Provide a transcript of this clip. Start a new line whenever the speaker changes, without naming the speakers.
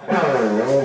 Oh,